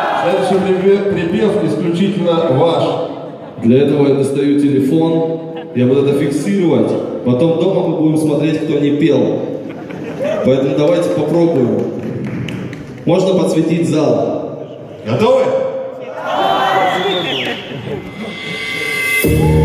Следующий припев, исключительно ваш. Для этого я достаю телефон, я буду это фиксировать. Потом дома мы будем смотреть, кто не пел. Поэтому давайте попробуем. Можно подсветить зал. Готовы? Благородствами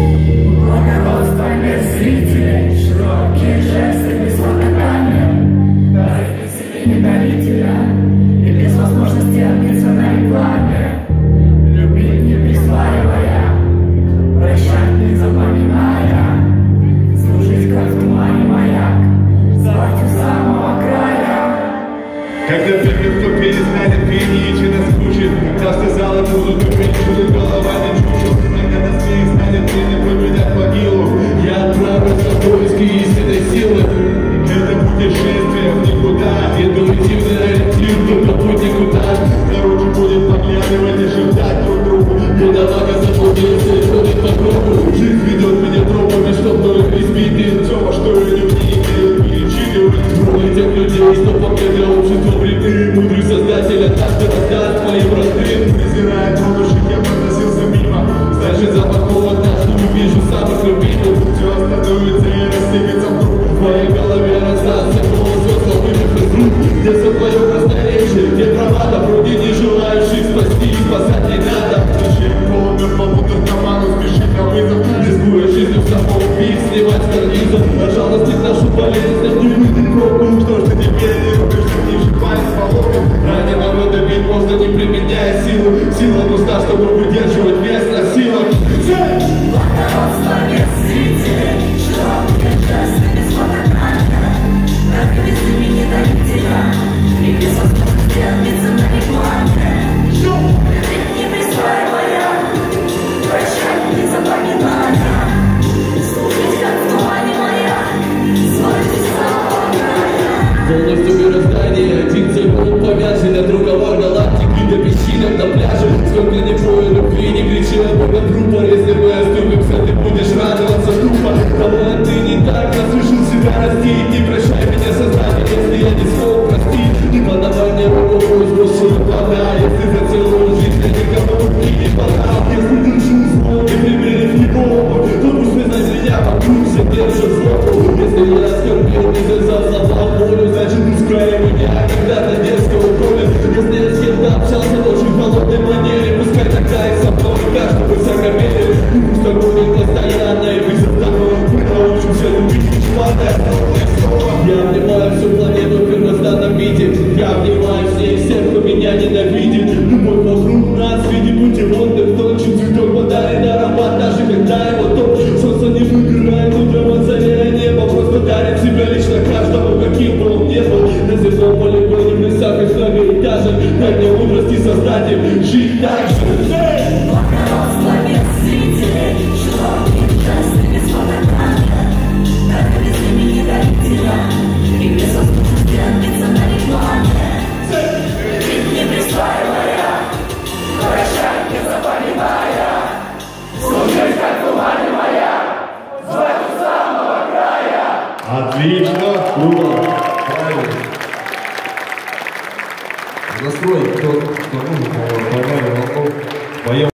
Первый, кто перестанет пение, и нас скучит, когда все залы будут тупить, будут голова не чучел, когда нас перестанет пение, поменять могилу, я отправлюсь на поиски истинной силы. Это путешествие в никуда, интуитивный ориентир, только путь никуда. Короче, будет поглядывать и шептать друг другу, бедолага заблудился и ходит по кругу. Жизнь ведет меня тропами, чтоб только избитые Тема, что я не умею перечитывать. Трогай тех людей, что по мне Мудрый создатель однажды раздаст моим родным. Презирая тронувших, я проносился мимо. Значит, запах холода, что увижу самых любимых. Все остановится и рассыпется вдруг. В моей голове раздастся голос высоких из рук. Где все твое красноречие, где бравада, вроде не желающих спасти и спасать не надо. Чтобы выдерживать вес Если я оскорбил, не завязал слова волю, значит меня когда-то дерзкого крови. Если я с кем-то очень холодной манере, пускай тогда и со мной каждый высокомерие. И пусть огонь не вызов такой, мы научимся любить чванное Я обнимаю всю планету в первозданном виде, я обнимаю всех, всех, кто меня ненавидит. Любовь вокруг нас в виде путеводных точек, славе этажах, дай мне мудрости создатель, жить так же. 和更多的朋友在这里我我我用